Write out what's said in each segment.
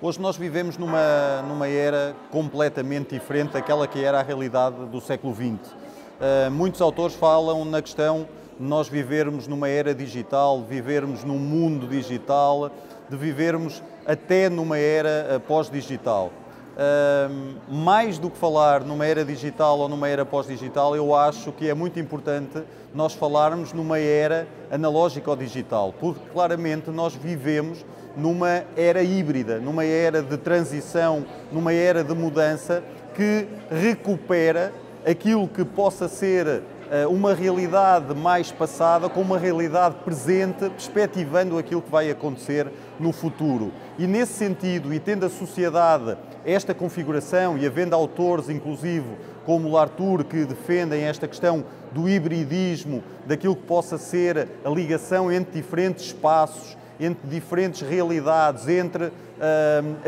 Hoje nós vivemos numa, numa era completamente diferente daquela que era a realidade do século XX. Uh, muitos autores falam na questão de nós vivermos numa era digital, vivermos num mundo digital, de vivermos até numa era uh, pós-digital. Uh, mais do que falar numa era digital ou numa era pós-digital, eu acho que é muito importante nós falarmos numa era analógica ou digital, porque claramente nós vivemos numa era híbrida, numa era de transição, numa era de mudança que recupera aquilo que possa ser eh, uma realidade mais passada com uma realidade presente, perspectivando aquilo que vai acontecer no futuro. E nesse sentido, e tendo a sociedade esta configuração e havendo autores, inclusive, como o Arthur, que defendem esta questão do hibridismo, daquilo que possa ser a ligação entre diferentes espaços, entre diferentes realidades, entre uh,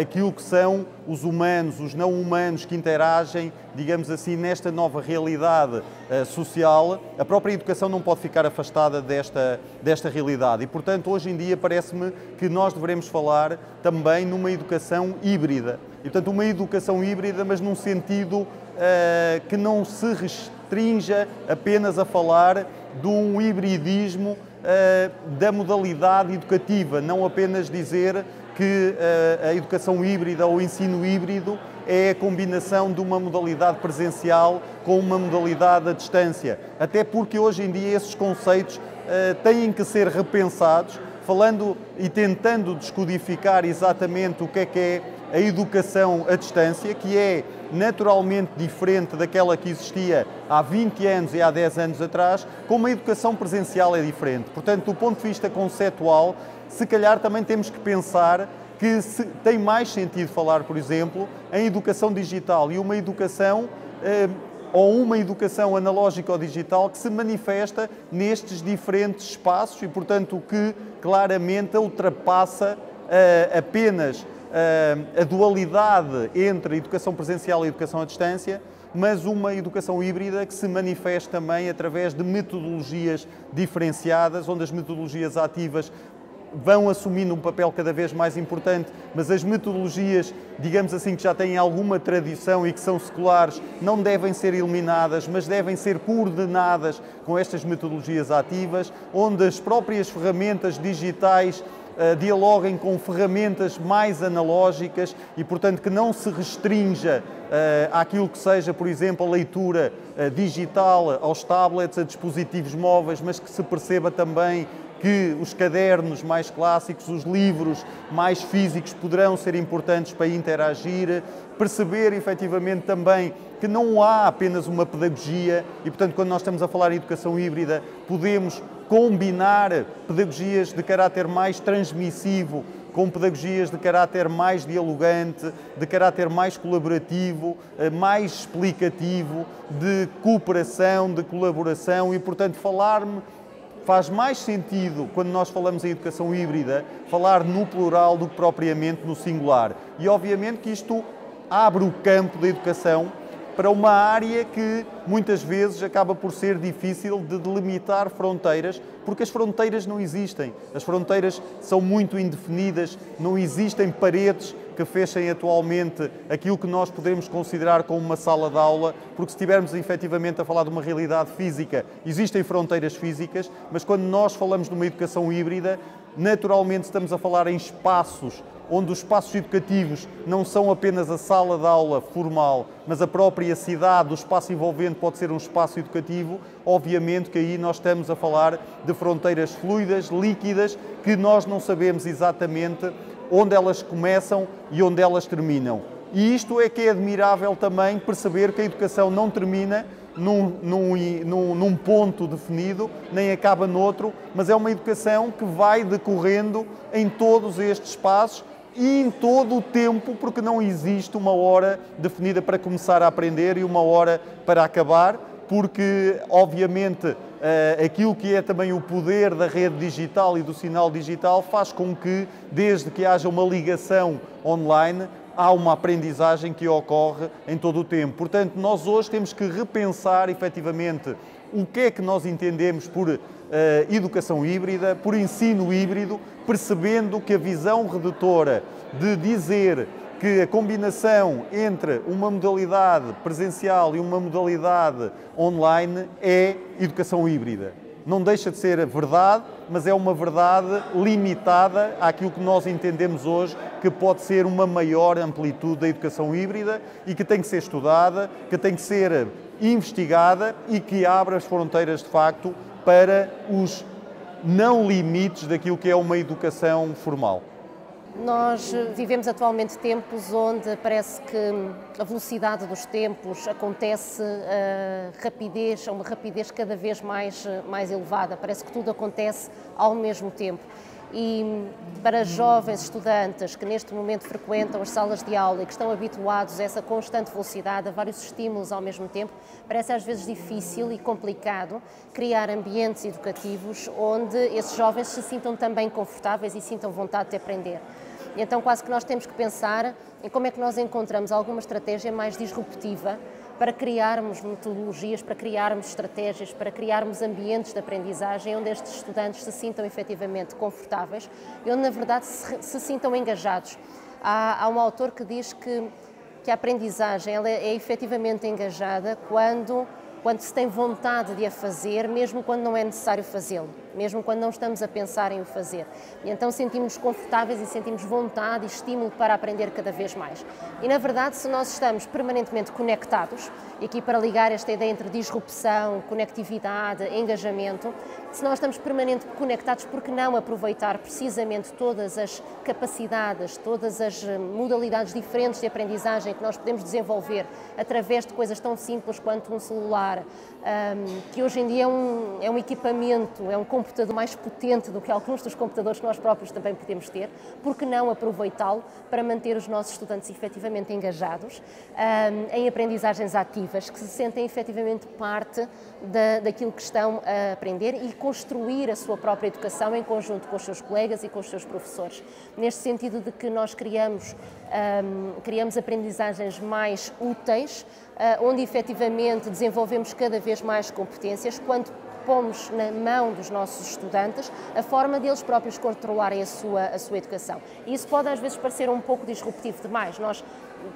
aquilo que são os humanos, os não humanos que interagem, digamos assim, nesta nova realidade uh, social, a própria educação não pode ficar afastada desta, desta realidade. E, portanto, hoje em dia parece-me que nós devemos falar também numa educação híbrida. E, portanto, uma educação híbrida, mas num sentido uh, que não se restrinja apenas a falar de um hibridismo da modalidade educativa, não apenas dizer que uh, a educação híbrida ou o ensino híbrido é a combinação de uma modalidade presencial com uma modalidade à distância. Até porque hoje em dia esses conceitos uh, têm que ser repensados, falando e tentando descodificar exatamente o que é que é a educação à distância, que é naturalmente diferente daquela que existia há 20 anos e há 10 anos atrás, como a educação presencial é diferente. Portanto, do ponto de vista conceptual, se calhar também temos que pensar que tem mais sentido falar, por exemplo, em educação digital e uma educação eh, ou uma educação analógica ou digital que se manifesta nestes diferentes espaços e, portanto, que claramente ultrapassa eh, apenas a dualidade entre a educação presencial e a educação à distância, mas uma educação híbrida que se manifesta também através de metodologias diferenciadas, onde as metodologias ativas vão assumindo um papel cada vez mais importante, mas as metodologias, digamos assim, que já têm alguma tradição e que são seculares, não devem ser eliminadas, mas devem ser coordenadas com estas metodologias ativas, onde as próprias ferramentas digitais dialoguem com ferramentas mais analógicas e, portanto, que não se restrinja uh, àquilo que seja, por exemplo, a leitura uh, digital aos tablets, a dispositivos móveis, mas que se perceba também que os cadernos mais clássicos, os livros mais físicos poderão ser importantes para interagir, perceber efetivamente também que não há apenas uma pedagogia e, portanto, quando nós estamos a falar em educação híbrida, podemos combinar pedagogias de caráter mais transmissivo com pedagogias de caráter mais dialogante, de caráter mais colaborativo, eh, mais explicativo, de cooperação, de colaboração e, portanto, falar-me faz mais sentido, quando nós falamos em educação híbrida, falar no plural do que propriamente no singular. E obviamente que isto abre o campo da educação para uma área que muitas vezes acaba por ser difícil de delimitar fronteiras, porque as fronteiras não existem. As fronteiras são muito indefinidas, não existem paredes que fechem atualmente aquilo que nós podemos considerar como uma sala de aula, porque se estivermos efetivamente a falar de uma realidade física, existem fronteiras físicas, mas quando nós falamos de uma educação híbrida, naturalmente estamos a falar em espaços onde os espaços educativos não são apenas a sala de aula formal, mas a própria cidade, o espaço envolvente pode ser um espaço educativo, obviamente que aí nós estamos a falar de fronteiras fluidas, líquidas, que nós não sabemos exatamente onde elas começam e onde elas terminam. E isto é que é admirável também perceber que a educação não termina num, num, num, ponto definido, nem acaba noutro, mas é uma educação que vai decorrendo em todos estes espaços em todo o tempo, porque não existe uma hora definida para começar a aprender e uma hora para acabar, porque, obviamente, eh, aquilo que é também o poder da rede digital e do sinal digital faz com que, desde que haja uma ligação online, há uma aprendizagem que ocorre em todo o tempo. Portanto, nós hoje temos que repensar efetivamente o que é que nós entendemos por educação híbrida, por ensino híbrido, percebendo que a visão redutora de dizer que a combinação entre uma modalidade presencial e uma modalidade online é educação híbrida. Não deixa de ser verdade, mas é uma verdade limitada àquilo que nós entendemos hoje que pode ser uma maior amplitude da educação híbrida e que tem que ser estudada, que tem que ser investigada e que abre as fronteiras de facto para os não limites daquilo que é uma educação formal. Nós vivemos atualmente tempos onde parece que a velocidade dos tempos acontece a rapidez, a uma rapidez cada vez mais, mais elevada. Parece que tudo acontece ao mesmo tempo. E para jovens estudantes que neste momento frequentam as salas de aula e que estão habituados a essa constante velocidade, a vários estímulos ao mesmo tempo, parece às vezes difícil e complicado criar ambientes educativos onde esses jovens se sintam também confortáveis e sintam vontade de aprender. Então quase que nós temos que pensar em como é que nós encontramos alguma estratégia mais disruptiva para criarmos metodologias, para criarmos estratégias, para criarmos ambientes de aprendizagem onde estes estudantes se sintam efetivamente confortáveis e onde, na verdade, se, se sintam engajados. Há, há, um autor que diz que, que a aprendizagem ela é, é efetivamente engajada quando quando se tem vontade de a fazer, mesmo quando não é necessário fazê-lo, mesmo quando não estamos a pensar em o fazer. E então sentimos confortáveis e sentimos vontade e estímulo para aprender cada vez mais. E na verdade, se nós estamos permanentemente conectados, e aqui para ligar esta ideia entre disrupção, conectividade, engajamento, se nós estamos permanentemente conectados, por que não aproveitar precisamente todas as capacidades, todas as eh, modalidades diferentes de aprendizagem que nós podemos desenvolver através de coisas tão simples quanto um celular, que hoje em dia é um, é um equipamento, é um mais potente do que alguns dos computadores que nós próprios também podemos ter, por que não aproveitá-lo para manter os nossos estudantes efetivamente engajados um, em aprendizagens ativas, que se sentem efetivamente parte da, daquilo que estão a aprender e construir a sua própria educação em conjunto com os seus colegas e com os seus professores. Neste sentido de que nós criamos, um, criamos aprendizagens mais úteis, uh, onde efetivamente desenvolvemos cada vez mais competências, quando pomos na mão dos nossos estudantes a forma deles próprios controlarem a sua, a sua educação. E isso pode às vezes parecer um pouco disruptivo demais. Nós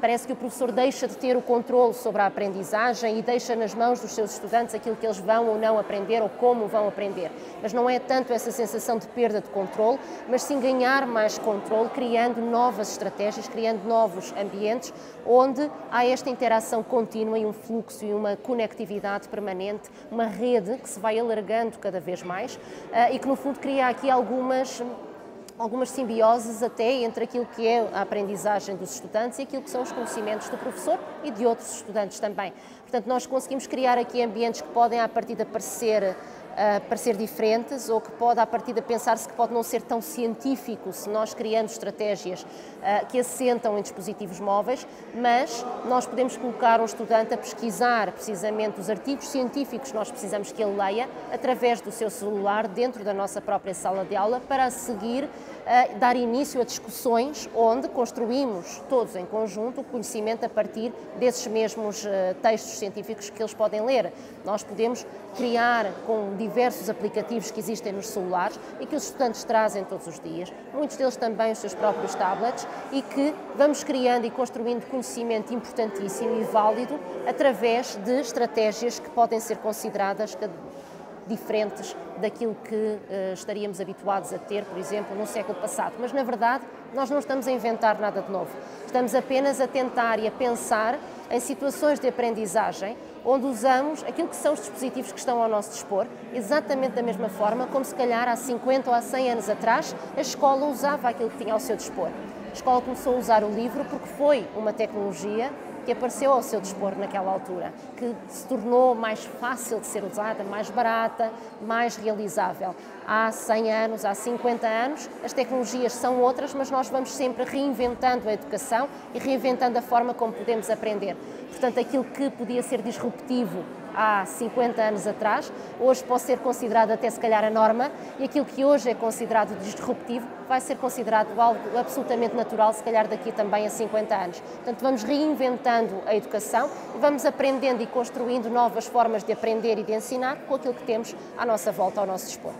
parece que o professor deixa de ter o controle sobre a aprendizagem e deixa nas mãos dos seus estudantes aquilo que eles vão ou não aprender ou como vão aprender. Mas não é tanto essa sensação de perda de controle, mas sim ganhar mais controle, criando novas estratégias, criando novos ambientes onde há esta interação contínua e um fluxo e uma conectividade permanente, uma rede que se vai alargando cada vez mais eh, e que no fundo cria aqui algumas algumas simbioses até entre aquilo que é a aprendizagem dos estudantes e aquilo que são os conhecimentos do professor e de outros estudantes também. Portanto, nós conseguimos criar aqui ambientes que podem, à partida, parecer uh, parecer diferentes ou que pode, à partida, pensar-se que pode não ser tão científico se nós criamos estratégias uh, que assentam em dispositivos móveis, mas nós podemos colocar um estudante a pesquisar precisamente os artigos científicos que nós precisamos que ele leia através do seu celular dentro da nossa própria sala de aula para a seguir uh, dar início a discussões onde construímos todos em conjunto o conhecimento a partir desses mesmos textos científicos que eles podem ler. Nós podemos criar com diversos aplicativos que existem nos celulares e que os estudantes trazem todos os dias, muitos deles também os seus próprios tablets, e que vamos criando e construindo conhecimento importantíssimo e válido através de estratégias que podem ser consideradas diferentes daquilo que uh, estaríamos habituados a ter, por exemplo, no século passado. Mas, na verdade, nós não estamos a inventar nada de novo. Estamos apenas a tentar e a pensar em situações de aprendizagem onde usamos aquilo que são os dispositivos que estão ao nosso dispor, exatamente da mesma forma como se calhar há 50 ou há 100 anos atrás a escola usava aquilo que tinha ao seu dispor. A escola começou a usar o livro porque foi uma tecnologia que apareceu ao seu dispor naquela altura, que se tornou mais fácil de ser usada, mais barata, mais realizável. Há 100 anos, há 50 anos, as tecnologias são outras, mas nós vamos sempre reinventando a educação e reinventando a forma como podemos aprender. Portanto, aquilo que podia ser disruptivo há 50 anos atrás, hoje pode ser considerado até se calhar a norma, e aquilo que hoje é considerado disruptivo vai ser considerado algo absolutamente natural, se calhar daqui também a 50 anos. Portanto, vamos reinventando a educação e vamos aprendendo e construindo novas formas de aprender e de ensinar com aquilo que temos à nossa volta, ao nosso dispor.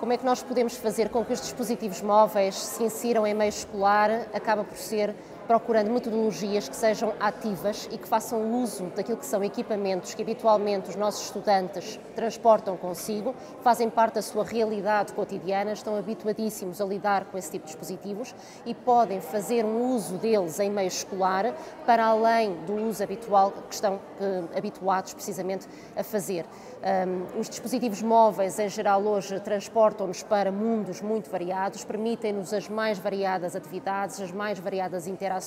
Como é que nós podemos fazer com que os dispositivos móveis se insiram em meio escolar? Acaba por ser procurando metodologias que sejam ativas e que façam uso daquilo que são equipamentos que habitualmente os nossos estudantes transportam consigo, fazem parte da sua realidade cotidiana, estão habituadíssimos a lidar com esse tipo de dispositivos e podem fazer um uso deles em meio escolar para além do uso habitual que estão eh, habituados precisamente a fazer. Um, os dispositivos móveis, em geral, hoje transportam-nos para mundos muito variados, permitem-nos as mais variadas atividades, as mais variadas interações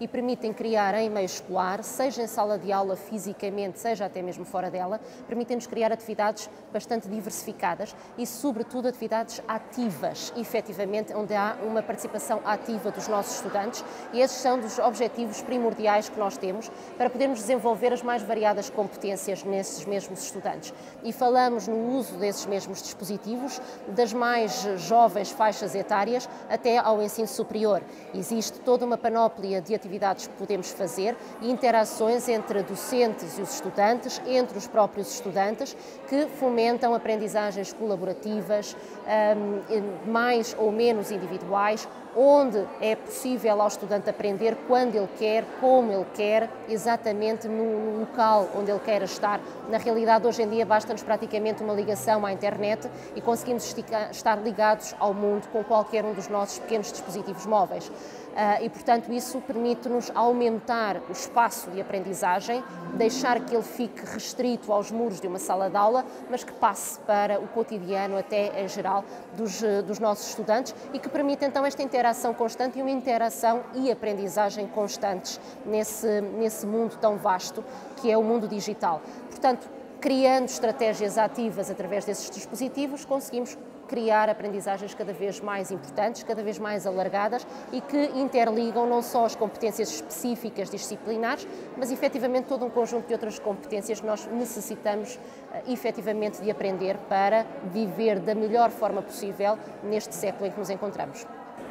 e permitem criar em meio escolar, seja em sala de aula fisicamente, seja até mesmo fora dela, permitem-nos criar atividades bastante diversificadas e, sobretudo, atividades ativas, efetivamente, onde há uma participação ativa dos nossos estudantes e esses são dos objetivos primordiais que nós temos para podermos desenvolver as mais variadas competências nesses mesmos estudantes. E falamos no uso desses mesmos dispositivos, das mais jovens faixas etárias até ao ensino superior. Existe toda uma panóplia de atividades que podemos fazer e interações entre docentes e os estudantes, entre os próprios estudantes, que fomentam aprendizagens colaborativas, hum, mais ou menos individuais, onde é possível ao estudante aprender quando ele quer, como ele quer, exatamente no local onde ele quer estar. Na realidade, hoje em dia, basta-nos praticamente uma ligação à internet e conseguimos estar ligados ao mundo com qualquer um dos nossos pequenos dispositivos móveis. Ah, e, portanto, isso permite-nos aumentar o espaço de aprendizagem, deixar que ele fique restrito aos muros de uma sala de aula, mas que passe para o cotidiano, até em geral, dos, dos nossos estudantes e que permite então esta interação constante e uma interação e aprendizagem constantes nesse, nesse mundo tão vasto que é o mundo digital. Portanto, criando estratégias ativas através desses dispositivos, conseguimos criar aprendizagens cada vez mais importantes, cada vez mais alargadas e que interligam não só as competências específicas disciplinares, mas efetivamente todo um conjunto de outras competências que nós necessitamos eh, efetivamente de aprender para viver da melhor forma possível neste século em que nos encontramos.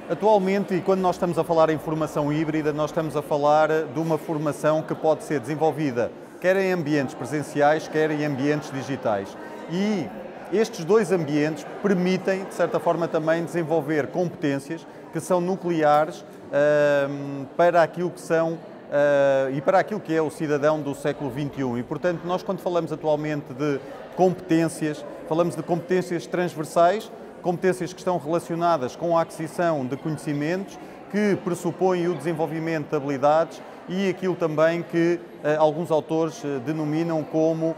Atualmente, e quando nós estamos a falar em formação híbrida, nós estamos a falar de uma formação que pode ser desenvolvida quer em ambientes presenciais, quer em ambientes digitais. E estes dois ambientes permitem, de certa forma, também desenvolver competências que são nucleares uh, para aquilo que são uh, e para aquilo que é o cidadão do século XXI. E, portanto, nós, quando falamos atualmente de competências, falamos de competências transversais, competências que estão relacionadas com a aquisição de conhecimentos, que pressupõem o desenvolvimento de habilidades e aquilo também que uh, alguns autores uh, denominam como uh,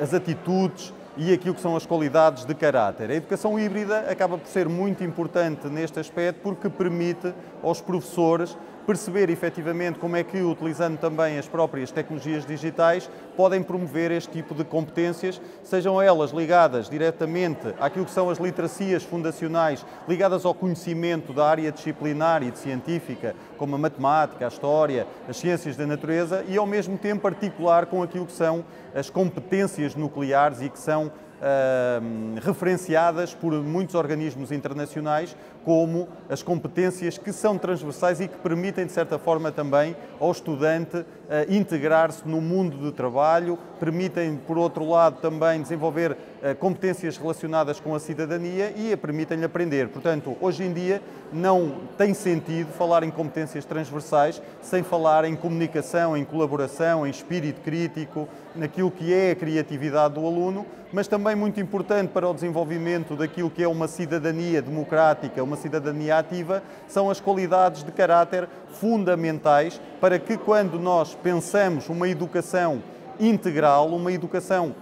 as atitudes e aquilo que são as qualidades de caráter. A educação híbrida acaba por ser muito importante neste aspecto porque permite aos professores perceber efetivamente como é que, utilizando também as próprias tecnologias digitais, podem promover este tipo de competências, sejam elas ligadas diretamente àquilo que são as literacias fundacionais, ligadas ao conhecimento da área disciplinar e científica, como a matemática, a história, as ciências da natureza, e ao mesmo tempo articular com aquilo que são as competências nucleares e que são uh, referenciadas por muitos organismos internacionais como as competências que são transversais e que permitem, de certa forma, também ao estudante integrar-se no mundo do trabalho, permitem, por outro lado, também desenvolver uh, competências relacionadas com a cidadania e permitem-lhe aprender. Portanto, hoje em dia não tem sentido falar em competências transversais sem falar em comunicação, em colaboração, em espírito crítico, naquilo que é a criatividade do aluno, mas também muito importante para o desenvolvimento daquilo que é uma cidadania democrática, uma cidadania ativa, são as qualidades de caráter fundamentais para que, quando nós pensamos uma educação integral, uma educação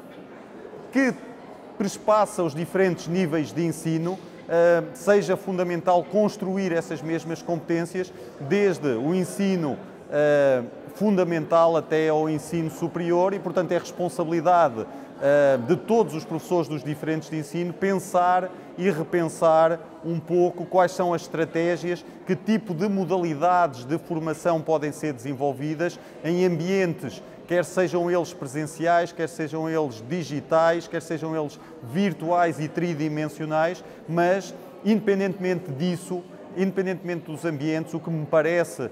que perspassa os diferentes níveis de ensino, eh, seja fundamental construir essas mesmas competências, desde o ensino eh, fundamental até ao ensino superior, e, portanto, é responsabilidade de todos os professores dos diferentes de ensino pensar e repensar um pouco quais são as estratégias, que tipo de modalidades de formação podem ser desenvolvidas em ambientes quer sejam eles presenciais, quer sejam eles digitais, quer sejam eles virtuais e tridimensionais, mas independentemente disso, independentemente dos ambientes, o que me parece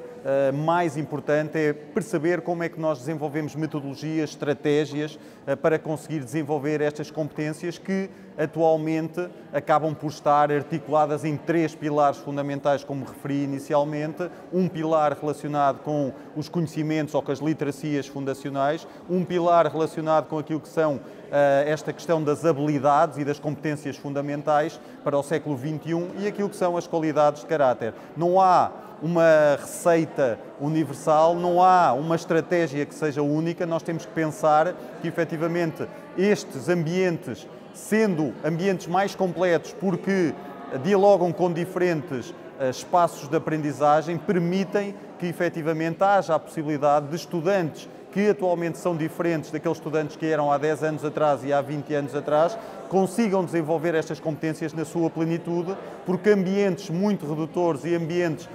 mais importante é perceber como é que nós desenvolvemos metodologias, estratégias uh, para conseguir desenvolver estas competências que atualmente acabam por estar articuladas em três pilares fundamentais, como referi inicialmente. Um pilar relacionado com os conhecimentos ou com as literacias fundacionais, um pilar relacionado com aquilo que são eh, esta questão das habilidades e das competências fundamentais para o século XXI e aquilo que são as qualidades de caráter. Não há uma receita universal, não há uma estratégia que seja única, nós temos que pensar que efetivamente estes ambientes, sendo ambientes mais completos porque dialogam com diferentes eh, espaços de aprendizagem, permitem que efetivamente haja a possibilidade de estudantes que atualmente são diferentes daqueles estudantes que eram há 10 anos atrás e há 20 anos atrás, consigam desenvolver estas competências na sua plenitude, porque ambientes muito redutores e ambientes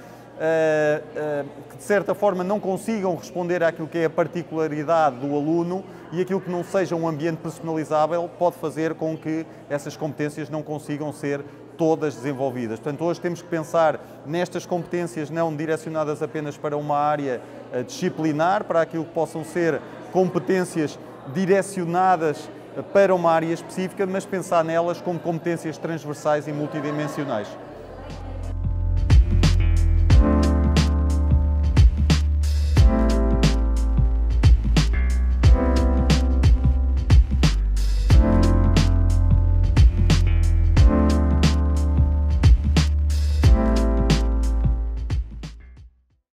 que de certa forma não consigam responder àquilo que é a particularidade do aluno e aquilo que não seja um ambiente personalizável pode fazer com que essas competências não consigam ser todas desenvolvidas. Portanto, hoje temos que pensar nestas competências não direcionadas apenas para uma área uh, disciplinar, para aquilo que possam ser competências direcionadas para uma área específica, mas pensar nelas como competências transversais e multidimensionais.